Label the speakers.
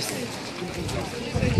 Speaker 1: Yes.